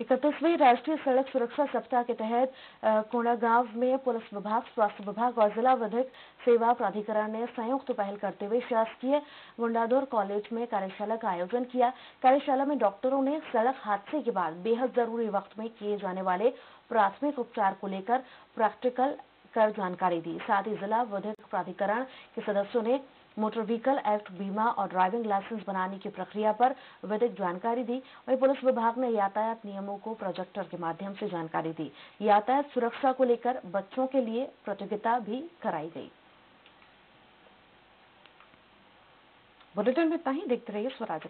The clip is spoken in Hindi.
इकतीसवीं राष्ट्रीय सड़क सुरक्षा सप्ताह के तहत कोणागांव में पुलिस विभाग, स्वास्थ्य विभाग और जिला विधिक सेवा प्राधिकरण ने संयुक्त पहल करते हुए शासकीय गुंडादोर कॉलेज में कार्यशाला का आयोजन किया। कार्यशाला में डॉक्टरों ने सड़क हादसे के बाद बेहद ज़रूरी वक्त में किए जाने वाले प्राथमिक उपचार को लेकर प्रैक्टिकल कर जानकारी दी। साथ ही जिला विधिक प्राधिकरण के सदस्यों ने मोटर व्हीकल एक्ट बीमा और ड्राइविंग लाइसेंस बनाने की प्रक्रिया पर विधिक जानकारी दी वहीं पुलिस विभाग ने यातायात नियमों को प्रोजेक्टर के माध्यम से जानकारी दी। यातायात सुरक्षा को लेकर बच्चों के लिए प्रतियोगिता भी कराई गई। बुलेटिन में ही, देखते रहिए स्वराज